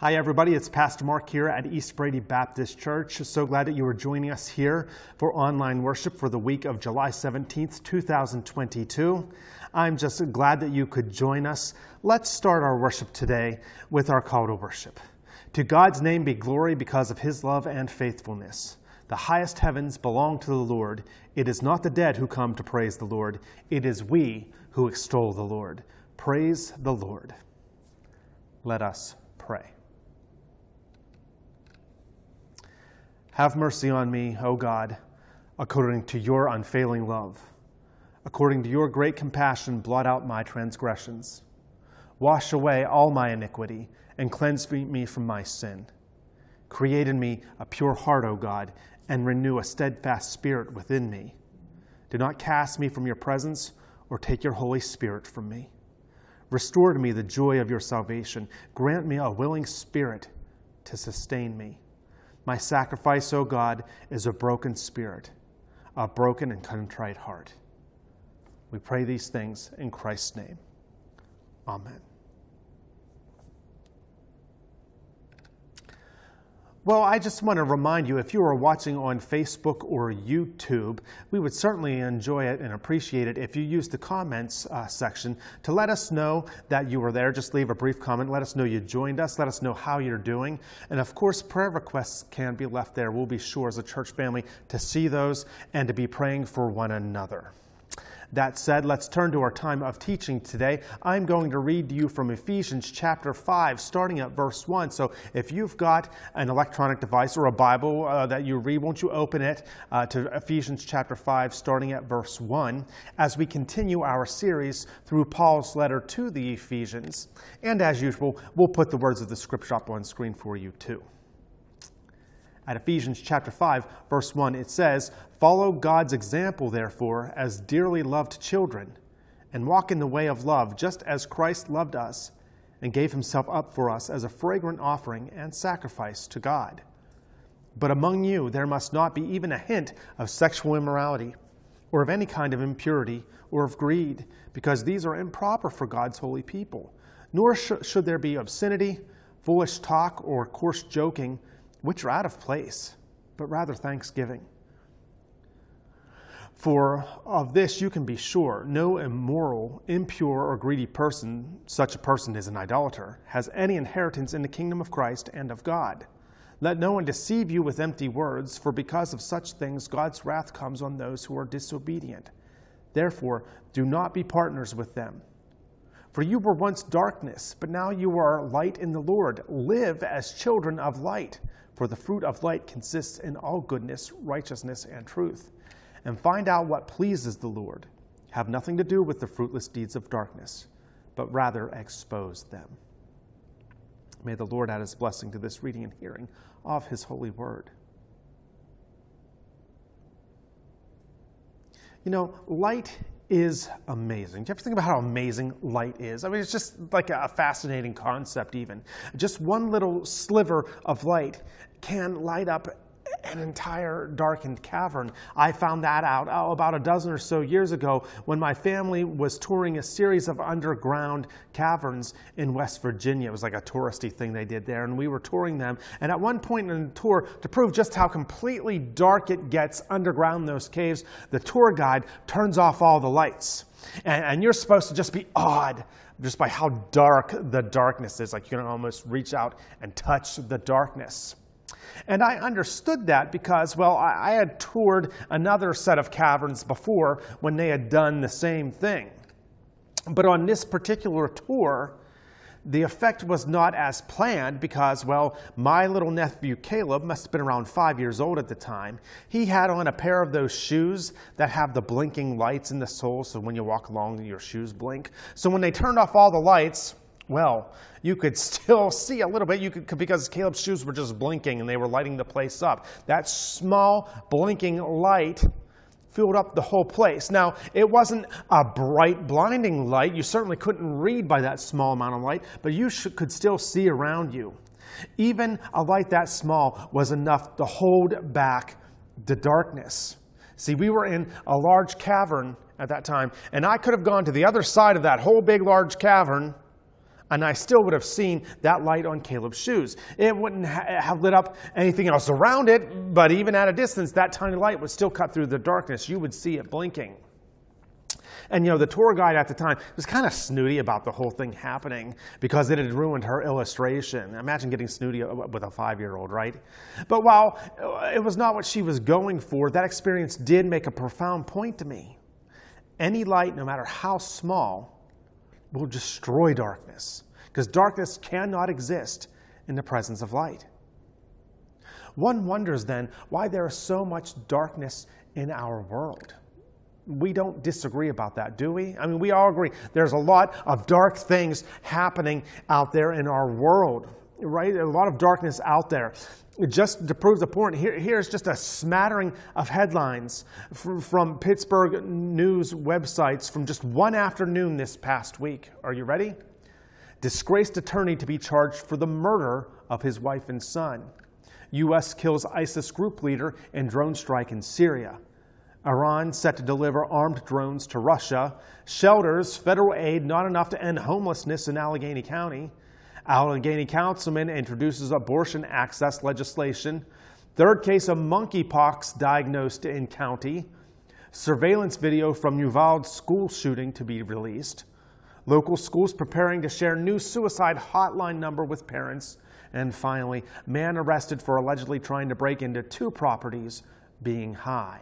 Hi, everybody. It's Pastor Mark here at East Brady Baptist Church. So glad that you are joining us here for online worship for the week of July 17th, 2022. I'm just glad that you could join us. Let's start our worship today with our call to worship. To God's name be glory because of his love and faithfulness. The highest heavens belong to the Lord. It is not the dead who come to praise the Lord, it is we who extol the Lord. Praise the Lord. Let us pray. Have mercy on me, O God, according to your unfailing love. According to your great compassion, blot out my transgressions. Wash away all my iniquity and cleanse me from my sin. Create in me a pure heart, O God, and renew a steadfast spirit within me. Do not cast me from your presence or take your Holy Spirit from me. Restore to me the joy of your salvation. Grant me a willing spirit to sustain me. My sacrifice, O God, is a broken spirit, a broken and contrite heart. We pray these things in Christ's name. Amen. Well, I just want to remind you if you are watching on Facebook or YouTube, we would certainly enjoy it and appreciate it if you use the comments uh, section to let us know that you were there. Just leave a brief comment. Let us know you joined us. Let us know how you're doing. And of course, prayer requests can be left there. We'll be sure as a church family to see those and to be praying for one another. That said, let's turn to our time of teaching today. I'm going to read to you from Ephesians chapter 5, starting at verse 1. So if you've got an electronic device or a Bible uh, that you read, won't you open it uh, to Ephesians chapter 5, starting at verse 1, as we continue our series through Paul's letter to the Ephesians. And as usual, we'll put the words of the scripture up on screen for you too at Ephesians chapter 5, verse 1, it says, Follow God's example, therefore, as dearly loved children, and walk in the way of love, just as Christ loved us and gave himself up for us as a fragrant offering and sacrifice to God. But among you there must not be even a hint of sexual immorality, or of any kind of impurity, or of greed, because these are improper for God's holy people. Nor sh- should there be obscenity, foolish talk, or coarse joking which are out of place, but rather thanksgiving. For of this you can be sure no immoral, impure, or greedy person, such a person is an idolater, has any inheritance in the kingdom of Christ and of God. Let no one deceive you with empty words, for because of such things God's wrath comes on those who are disobedient. Therefore, do not be partners with them. For you were once darkness, but now you are light in the Lord. Live as children of light. For the fruit of light consists in all goodness, righteousness, and truth. And find out what pleases the Lord. Have nothing to do with the fruitless deeds of darkness, but rather expose them. May the Lord add his blessing to this reading and hearing of his holy word. You know, light is amazing. Do you ever think about how amazing light is? I mean, it's just like a fascinating concept, even. Just one little sliver of light can light up an entire darkened cavern. I found that out oh, about a dozen or so years ago when my family was touring a series of underground caverns in West Virginia. It was like a touristy thing they did there, and we were touring them. And at one point in the tour, to prove just how completely dark it gets underground those caves, the tour guide turns off all the lights. And, and you're supposed to just be awed just by how dark the darkness is. Like you can almost reach out and touch the darkness. And I understood that because, well, I, had toured another set of caverns before when they had done the same thing. But on this particular tour, the effect was not as planned because, well, my little nephew Caleb must have been around five years old at the time. He had on a pair of those shoes that have the blinking lights in the sole, so when you walk along, your shoes blink. So when they turned off all the lights, well, you could still see a little bit you could, because Caleb's shoes were just blinking and they were lighting the place up. That small blinking light filled up the whole place. Now, it wasn't a bright, blinding light. You certainly couldn't read by that small amount of light, but you should, could still see around you. Even a light that small was enough to hold back the darkness. See, we were in a large cavern at that time, and I could have gone to the other side of that whole big, large cavern And I still would have seen that light on Caleb's shoes. It wouldn't ha- have lit up anything else around it, but even at a distance, that tiny light would still cut through the darkness. You would see it blinking. And you know, the tour guide at the time was kind of snooty about the whole thing happening because it had ruined her illustration. Imagine getting snooty with a five year old, right? But while uh, it was not what she was going for, that experience did make a profound point to me. Any light, no matter how small, will destroy darkness because darkness cannot exist in the presence of light. One wonders then why there is so much darkness in our world we don't disagree about that, do we? I mean, we all agree there's a lot of dark things happening out there in our world, right? A lot of darkness out there. Just to prove the point, here, here's just a smattering of headlines from, from Pittsburgh news websites from just one afternoon this past week. Are you ready? Disgraced attorney to be charged for the murder of his wife and son. U.S. kills ISIS group leader in drone strike in Syria. Iran set to deliver armed drones to Russia. Shelters, federal aid not enough to end homelessness in Allegheny County. Allegheny councilman introduces abortion access legislation. Third case of monkeypox diagnosed in county. Surveillance video from Uvalde school shooting to be released. Local schools preparing to share new suicide hotline number with parents. And finally, man arrested for allegedly trying to break into two properties being high.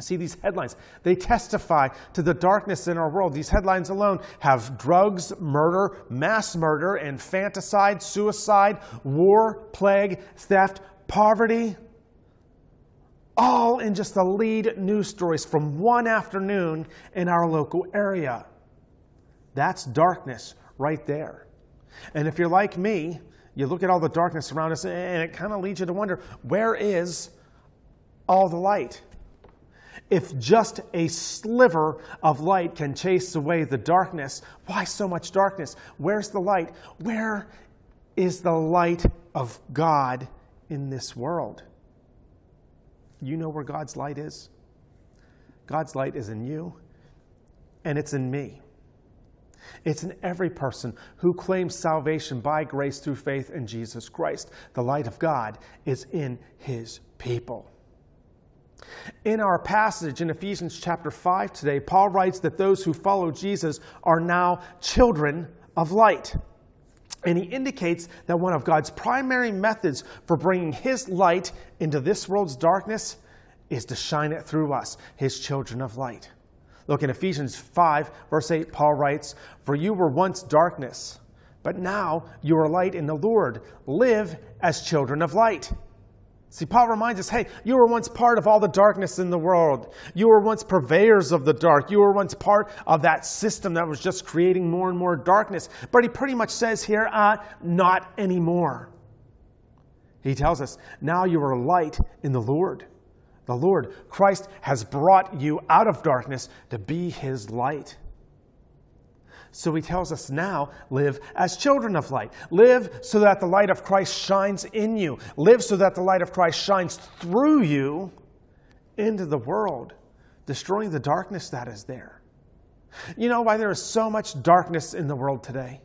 See these headlines. They testify to the darkness in our world. These headlines alone have drugs, murder, mass murder, infanticide, suicide, war, plague, theft, poverty, all in just the lead news stories from one afternoon in our local area. That's darkness right there. And if you're like me, you look at all the darkness around us and it kind of leads you to wonder where is all the light? If just a sliver of light can chase away the darkness, why so much darkness? Where's the light? Where is the light of God in this world? You know where God's light is? God's light is in you, and it's in me. It's in every person who claims salvation by grace through faith in Jesus Christ. The light of God is in his people. In our passage in Ephesians chapter 5 today, Paul writes that those who follow Jesus are now children of light. And he indicates that one of God's primary methods for bringing his light into this world's darkness is to shine it through us, his children of light. Look in Ephesians 5, verse 8, Paul writes, For you were once darkness, but now you are light in the Lord. Live as children of light. See, Paul reminds us hey, you were once part of all the darkness in the world. You were once purveyors of the dark. You were once part of that system that was just creating more and more darkness. But he pretty much says here, uh, not anymore. He tells us, now you are light in the Lord. The Lord, Christ, has brought you out of darkness to be his light. So he tells us now live as children of light. Live so that the light of Christ shines in you. Live so that the light of Christ shines through you into the world, destroying the darkness that is there. You know why there is so much darkness in the world today?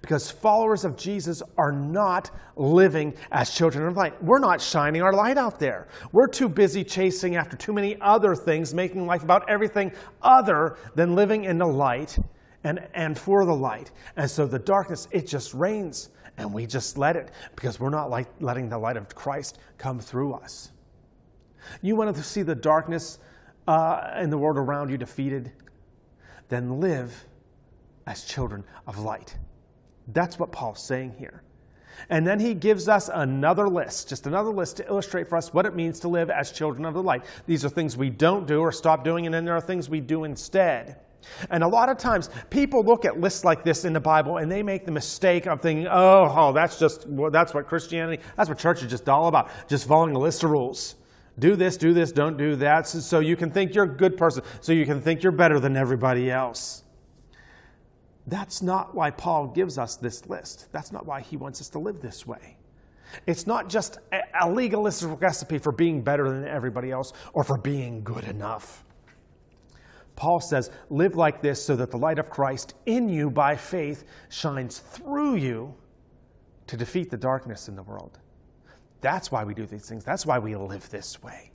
Because followers of Jesus are not living as children of light. We're not shining our light out there. We're too busy chasing after too many other things, making life about everything other than living in the light and, and for the light. And so the darkness, it just reigns, and we just let it because we're not like letting the light of Christ come through us. You want to see the darkness uh, in the world around you defeated? Then live as children of light. That's what Paul's saying here. And then he gives us another list, just another list to illustrate for us what it means to live as children of the light. These are things we don't do or stop doing, and then there are things we do instead. And a lot of times, people look at lists like this in the Bible and they make the mistake of thinking, oh, oh that's just, well, that's what Christianity, that's what church is just all about, just following a list of rules. Do this, do this, don't do that, so you can think you're a good person, so you can think you're better than everybody else. That's not why Paul gives us this list. That's not why he wants us to live this way. It's not just a legalistic recipe for being better than everybody else or for being good enough. Paul says, Live like this so that the light of Christ in you by faith shines through you to defeat the darkness in the world. That's why we do these things. That's why we live this way.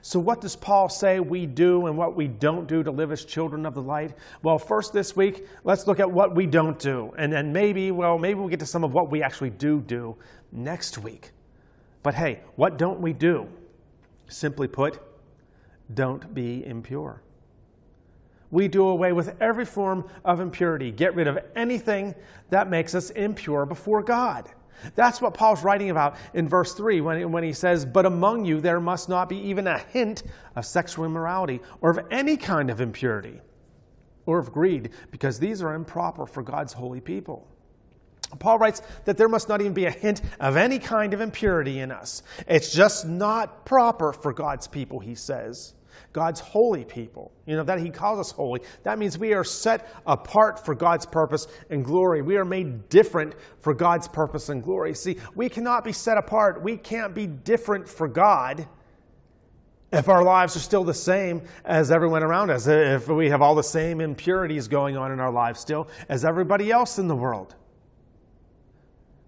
So, what does Paul say we do and what we don't do to live as children of the light? Well, first this week, let's look at what we don't do. And then maybe, well, maybe we'll get to some of what we actually do do next week. But hey, what don't we do? Simply put, don't be impure. We do away with every form of impurity, get rid of anything that makes us impure before God. That's what Paul's writing about in verse 3 when, when he says, But among you there must not be even a hint of sexual immorality or of any kind of impurity or of greed, because these are improper for God's holy people. Paul writes that there must not even be a hint of any kind of impurity in us. It's just not proper for God's people, he says. God's holy people. You know, that He calls us holy. That means we are set apart for God's purpose and glory. We are made different for God's purpose and glory. See, we cannot be set apart. We can't be different for God if our lives are still the same as everyone around us, if we have all the same impurities going on in our lives still as everybody else in the world.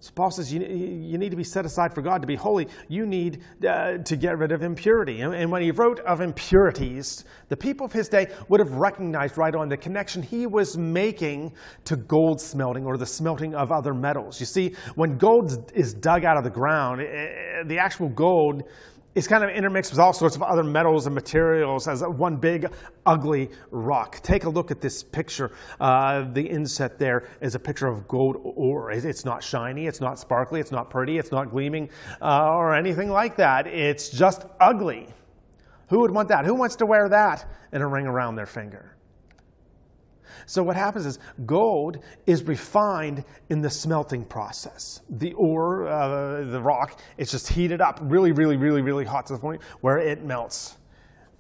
So Paul says you, you need to be set aside for God to be holy. You need uh, to get rid of impurity. And, and when he wrote of impurities, the people of his day would have recognized right on the connection he was making to gold smelting or the smelting of other metals. You see, when gold is dug out of the ground, it, eh, the actual gold is kind of intermixed with all sorts of other metals and materials as one big, ugly rock. Take a look at this picture. Uh, the inset there is a picture of gold ore. It's not shiny, it's not sparkly, it's not pretty, it's not gleaming, uh, or anything like that. It's just ugly. Who would want that? Who wants to wear that in a ring around their finger? So what happens is gold is refined in the smelting process. The ore, uh, the rock, it's just heated up really, really, really, really hot to the point where it melts.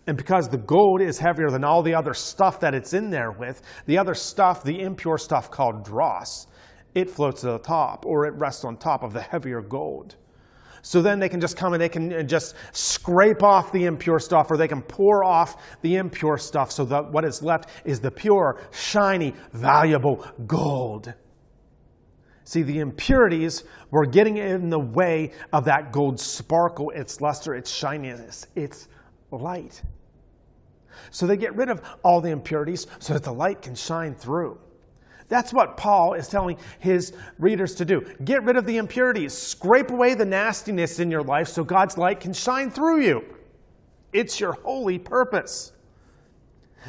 And because the gold is heavier than all the other stuff that it's in there with, the other stuff, the impure stuff called dross, it floats to the top or it rests on top of the heavier gold. So then they can just come and they can uh, just scrape off the impure stuff or they can pour off the impure stuff so that what is left is the pure, shiny, valuable gold. See, the impurities were getting in the way of that gold sparkle, its luster, its shininess, its light. So they get rid of all the impurities so that the light can shine through. That's what Paul is telling his readers to do. Get rid of the impurities, scrape away the nastiness in your life so God's light can shine through you. It's your holy purpose.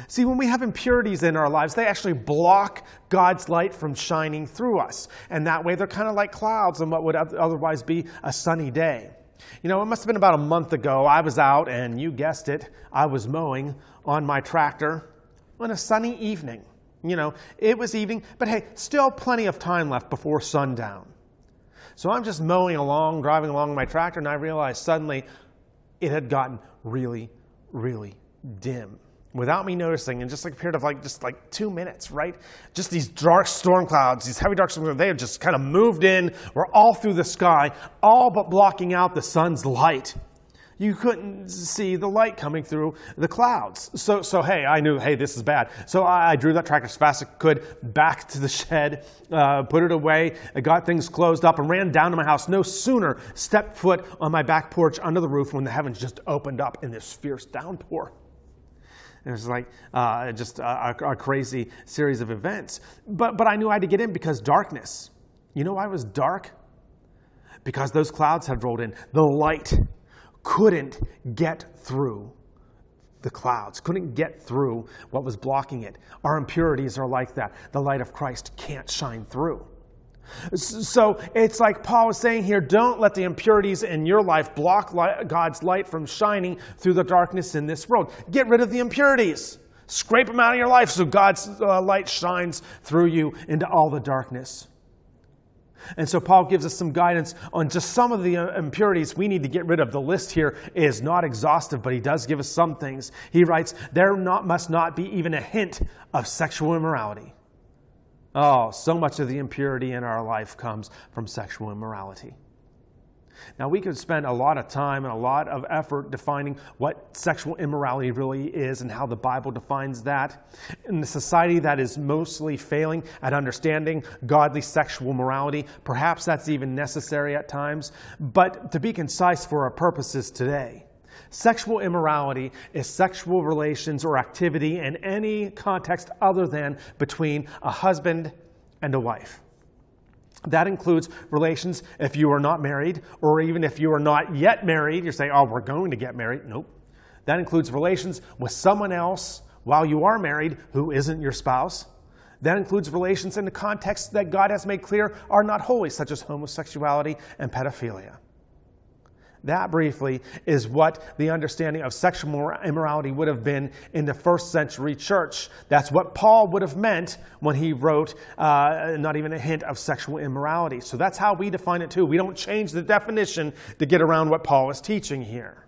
See, when we have impurities in our lives, they actually block God's light from shining through us. And that way, they're kind of like clouds on what would otherwise be a sunny day. You know, it must have been about a month ago. I was out, and you guessed it, I was mowing on my tractor on a sunny evening. You know, it was evening, but hey, still plenty of time left before sundown. So I'm just mowing along, driving along my tractor, and I realized suddenly it had gotten really, really dim without me noticing in just like a period of like just like two minutes, right? Just these dark storm clouds, these heavy dark storm clouds, they had just kind of moved in, were all through the sky, all but blocking out the sun's light you couldn't see the light coming through the clouds. So, so hey, I knew, hey, this is bad. So I, I drew that tractor as fast as I could back to the shed, uh, put it away, I got things closed up, and ran down to my house. No sooner stepped foot on my back porch under the roof when the heavens just opened up in this fierce downpour. It was like uh, just a, a, crazy series of events. But, but I knew I had to get in because darkness. You know why it was dark? Because those clouds had rolled in. The light couldn't get through the clouds, couldn't get through what was blocking it. Our impurities are like that. The light of Christ can't shine through. So it's like Paul is saying here don't let the impurities in your life block God's light from shining through the darkness in this world. Get rid of the impurities. Scrape them out of your life so God's uh, light shines through you into all the darkness. And so Paul gives us some guidance on just some of the uh, impurities we need to get rid of. The list here is not exhaustive, but he does give us some things. He writes, There not, must not be even a hint of sexual immorality. Oh, so much of the impurity in our life comes from sexual immorality. Now, we could spend a lot of time and a lot of effort defining what sexual immorality really is and how the Bible defines that. In a society that is mostly failing at understanding godly sexual morality, perhaps that's even necessary at times. But to be concise for our purposes today, Sexual immorality is sexual relations or activity in any context other than between a husband and a wife. That includes relations if you are not married, or even if you are not yet married, you're saying, oh, we're going to get married. Nope. That includes relations with someone else while you are married who isn't your spouse. That includes relations in the context that God has made clear are not holy, such as homosexuality and pedophilia. That briefly is what the understanding of sexual immorality would have been in the first century church. That's what Paul would have meant when he wrote uh, not even a hint of sexual immorality. So that's how we define it too. We don't change the definition to get around what Paul is teaching here.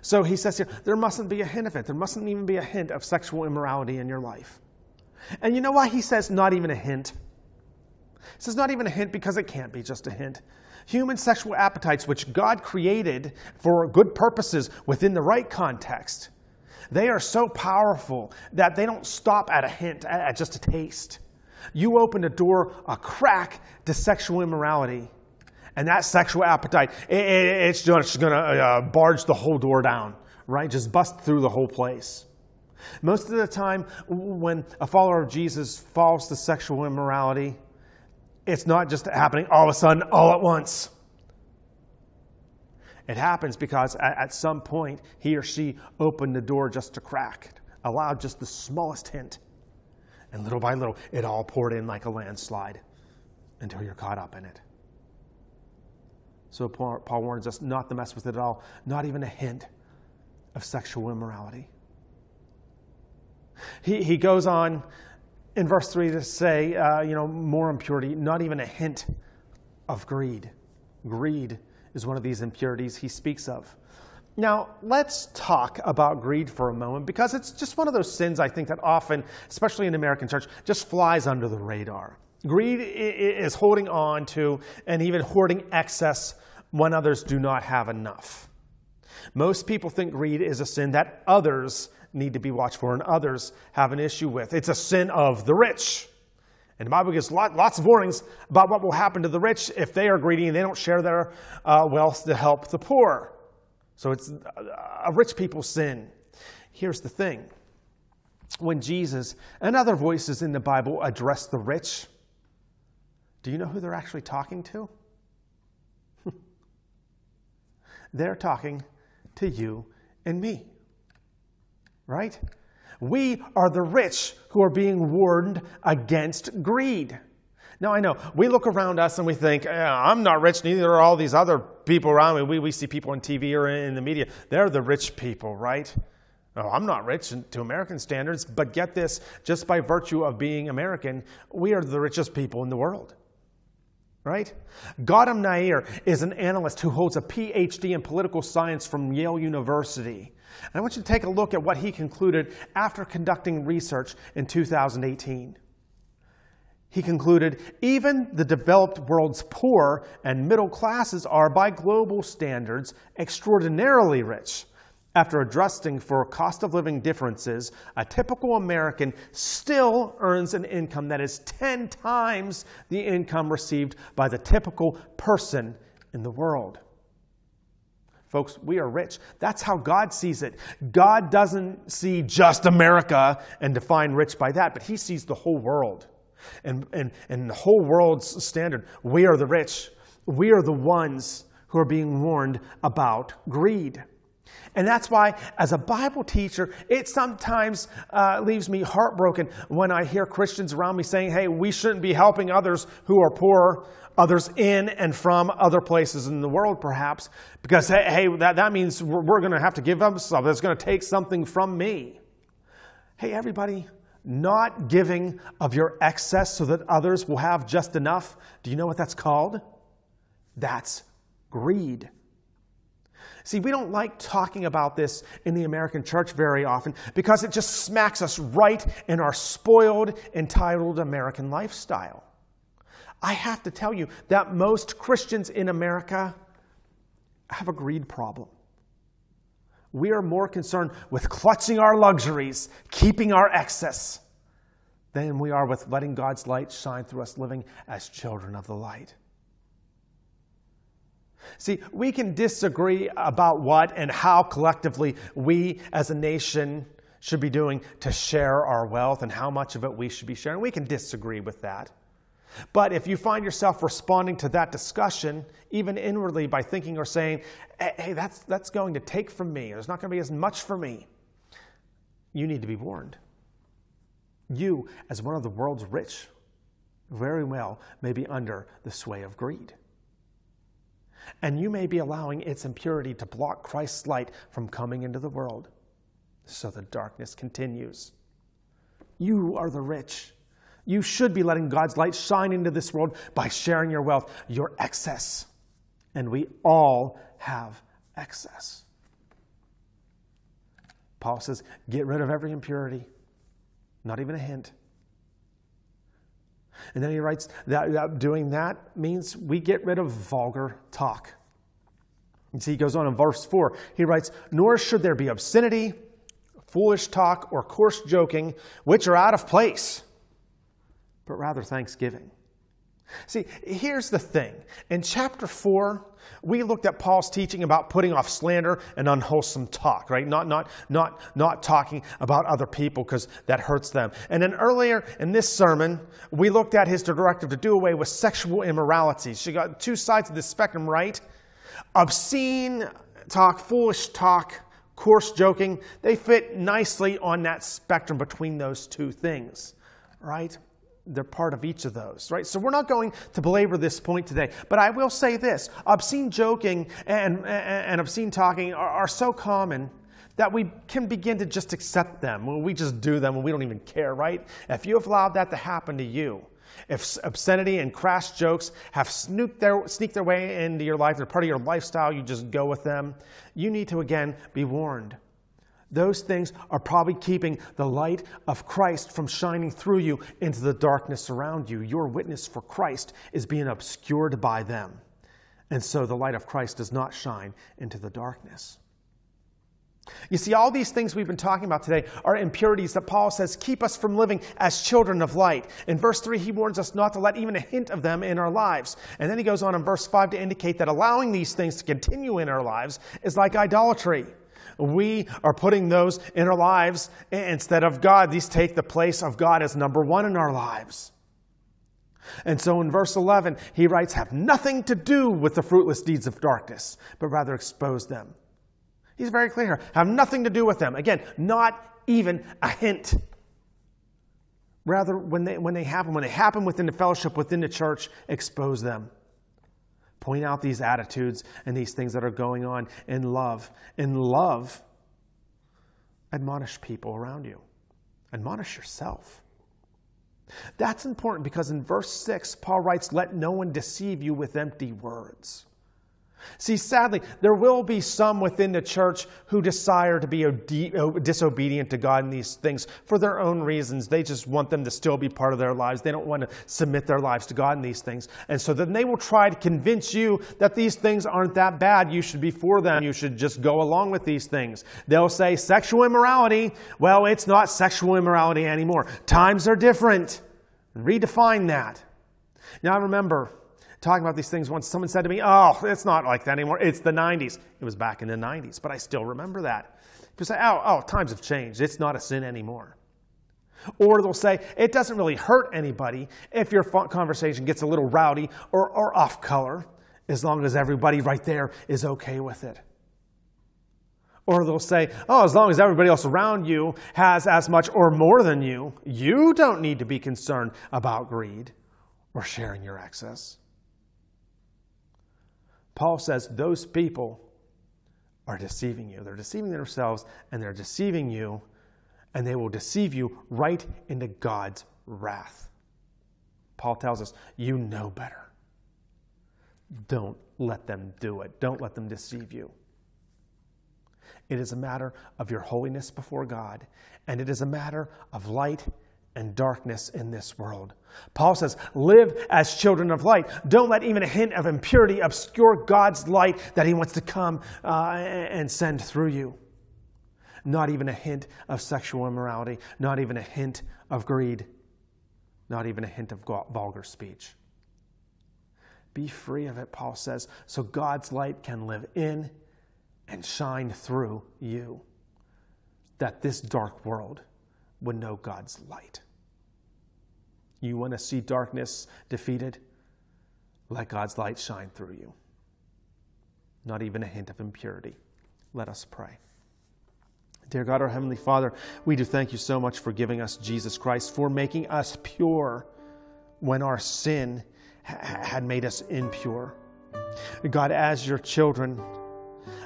So he says here, there mustn't be a hint of it. There mustn't even be a hint of sexual immorality in your life. And you know why he says not even a hint? He says not even a hint because it can't be just a hint. Human sexual appetites, which God created for good purposes within the right context, they are so powerful that they don't stop at a hint, at just a taste. You open a door, a crack to sexual immorality, and that sexual appetite, it's just going to uh, barge the whole door down, right? Just bust through the whole place. Most of the time, when a follower of Jesus falls to sexual immorality, it's not just happening all of a sudden, all at once. It happens because at some point he or she opened the door just a crack, allowed just the smallest hint. And little by little, it all poured in like a landslide until you're caught up in it. So Paul warns us not to mess with it at all, not even a hint of sexual immorality. He, he goes on in verse 3 to say, uh, you know, more impurity, not even a hint of greed. Greed is one of these impurities he speaks of. Now, let's talk about greed for a moment because it's just one of those sins I think that often, especially in American church, just flies under the radar. Greed is holding on to and even hoarding excess when others do not have enough. Most people think greed is a sin that others need to be watched for and others have an issue with. It's a sin of the rich. And the Bible gives lots of warnings about what will happen to the rich if they are greedy and they don't share their uh, wealth to help the poor. So it's a rich people's sin. Here's the thing when Jesus and other voices in the Bible address the rich, do you know who they're actually talking to? they're talking to you and me right? We are the rich who are being warned against greed. Now, I know we look around us and we think, eh, I'm not rich, neither are all these other people around me. We, we see people on TV or in the media. They're the rich people, right? Oh, I'm not rich to American standards, but get this just by virtue of being American, we are the richest people in the world. Right? Gautam Nair is an analyst who holds a PhD in political science from Yale University. And I want you to take a look at what he concluded after conducting research in 2018. He concluded even the developed world's poor and middle classes are, by global standards, extraordinarily rich. After adjusting for cost of living differences, a typical American still earns an income that is 10 times the income received by the typical person in the world. Folks, we are rich. That's how God sees it. God doesn't see just America and define rich by that, but He sees the whole world. And, and, and the whole world's standard, we are the rich. We are the ones who are being warned about greed. And that's why, as a Bible teacher, it sometimes uh, leaves me heartbroken when I hear Christians around me saying, hey, we shouldn't be helping others who are poor, others in and from other places in the world, perhaps, because, hey, hey that, that means we're, we're going to have to give up something. It's going to take something from me. Hey, everybody, not giving of your excess so that others will have just enough. Do you know what that's called? That's greed. See, we don't like talking about this in the American church very often because it just smacks us right in our spoiled, entitled American lifestyle. I have to tell you that most Christians in America have a greed problem. We are more concerned with clutching our luxuries, keeping our excess, than we are with letting God's light shine through us living as children of the light. See, we can disagree about what and how collectively we as a nation should be doing to share our wealth and how much of it we should be sharing. We can disagree with that. But if you find yourself responding to that discussion, even inwardly by thinking or saying, hey, that's, that's going to take from me, there's not going to be as much for me, you need to be warned. You, as one of the world's rich, very well may be under the sway of greed. And you may be allowing its impurity to block Christ's light from coming into the world. So the darkness continues. You are the rich. You should be letting God's light shine into this world by sharing your wealth, your excess. And we all have excess. Paul says, get rid of every impurity, not even a hint. And then he writes that, that doing that means we get rid of vulgar talk. You see, he goes on in verse 4. He writes, Nor should there be obscenity, foolish talk, or coarse joking, which are out of place, but rather thanksgiving. See, here's the thing. In chapter 4, we looked at Paul's teaching about putting off slander and unwholesome talk, right? Not, not, not, not talking about other people because that hurts them. And then earlier in this sermon, we looked at his directive to do away with sexual immorality. You got two sides of the spectrum, right? Obscene talk, foolish talk, coarse joking, they fit nicely on that spectrum between those two things, right? They're part of each of those, right? So we're not going to belabor this point today, but I will say this obscene joking and, and, and obscene talking are, are, so common that we can begin to just accept them. We just do them and we don't even care, right? If you have allowed that to happen to you, if obscenity and crass jokes have sneaked their, sneaked their way into your life, they're part of your lifestyle, you just go with them, you need to again be warned. Those things are probably keeping the light of Christ from shining through you into the darkness around you. Your witness for Christ is being obscured by them. And so the light of Christ does not shine into the darkness. You see, all these things we've been talking about today are impurities that Paul says keep us from living as children of light. In verse 3, he warns us not to let even a hint of them in our lives. And then he goes on in verse 5 to indicate that allowing these things to continue in our lives is like idolatry. We are putting those in our lives instead of God. These take the place of God as number one in our lives. And so in verse 11, he writes, Have nothing to do with the fruitless deeds of darkness, but rather expose them. He's very clear. Have nothing to do with them. Again, not even a hint. Rather, when they, when they happen, when they happen within the fellowship, within the church, expose them. Point out these attitudes and these things that are going on in love. In love, admonish people around you, admonish yourself. That's important because in verse 6, Paul writes, Let no one deceive you with empty words. See, sadly, there will be some within the church who desire to be disobedient to God in these things for their own reasons. They just want them to still be part of their lives. They don't want to submit their lives to God in these things. And so then they will try to convince you that these things aren't that bad. You should be for them. You should just go along with these things. They'll say sexual immorality. Well, it's not sexual immorality anymore. Times are different. Redefine that. Now, remember talking about these things once someone said to me, Oh, it's not like that anymore. It's the 90s. It was back in the 90s, but I still remember that. People say, Oh, oh, times have changed. It's not a sin anymore. Or they'll say, It doesn't really hurt anybody if your conversation gets a little rowdy or, or off color, as long as everybody right there is okay with it. Or they'll say, oh, as long as everybody else around you has as much or more than you, you don't need to be concerned about greed or sharing your excess. Paul says those people are deceiving you. They're deceiving themselves and they're deceiving you, and they will deceive you right into God's wrath. Paul tells us, you know better. Don't let them do it. Don't let them deceive you. It is a matter of your holiness before God, and it is a matter of light and darkness in this world. Paul says, Live as children of light. Don't let even a hint of impurity obscure God's light that He wants to come uh, and send through you. Not even a hint of sexual immorality, not even a hint of greed, not even a hint of vulgar speech. Be free of it, Paul says, so God's light can live in and shine through you, that this dark world would know God's light. You want to see darkness defeated? Let God's light shine through you. Not even a hint of impurity. Let us pray. Dear God, our Heavenly Father, we do thank you so much for giving us Jesus Christ, for making us pure when our sin had made us impure. God, as your children,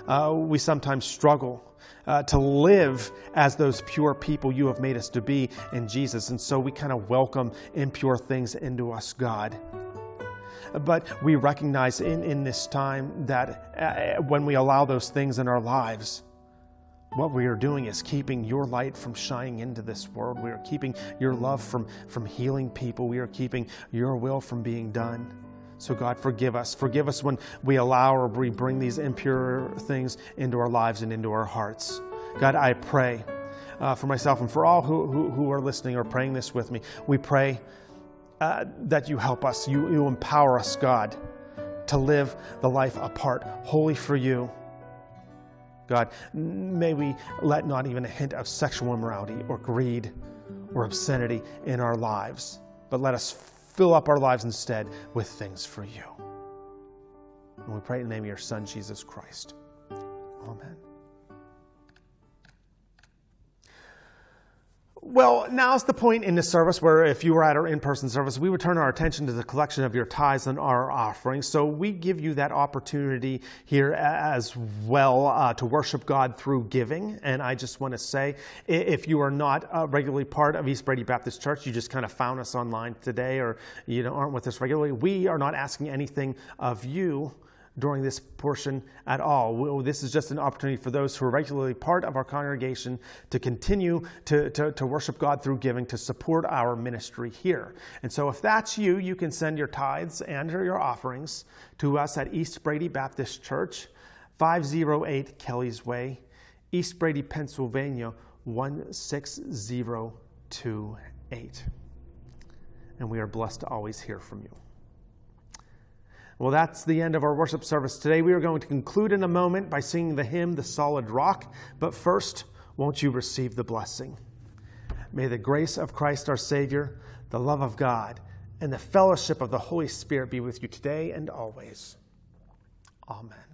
uh, we sometimes struggle uh, to live as those pure people you have made us to be in Jesus. And so we kind of welcome impure things into us, God. But we recognize in, in this time that uh, when we allow those things in our lives, what we are doing is keeping your light from shining into this world. We are keeping your love from, from healing people. We are keeping your will from being done. So, God, forgive us. Forgive us when we allow or we bring these impure things into our lives and into our hearts. God, I pray uh, for myself and for all who, who, who, are listening or praying this with me. We pray uh, that you help us, you, you empower us, God, to live the life apart, wholly for you. God, may we let not even a hint of sexual immorality or greed or obscenity in our lives, but let us fill up our lives instead with things for you. And we pray in the name of your Son, Jesus Christ. Amen. Well, now's the point in the service where, if you were at our in person service, we would turn our attention to the collection of your tithes and our offerings. So we give you that opportunity here as well uh, to worship God through giving. And I just want to say, if you are not a regularly part of East Brady Baptist Church, you just kind of found us online today or you know, aren't with us regularly, we are not asking anything of you during this portion at all. Oh, this is just an opportunity for those who are regularly part of our congregation to continue to, to, to, worship God through giving to support our ministry here. And so, if that's you, you can send your tithes and your offerings to us at East Brady Baptist Church, 508 Kelly's Way, East Brady, Pennsylvania, 16028. And we are blessed to always hear from you. Well, that's the end of our worship service today. We are going to conclude in a moment by singing the hymn, The Solid Rock. But first, won't you receive the blessing? May the grace of Christ our Savior, the love of God, and the fellowship of the Holy Spirit be with you today and always. Amen.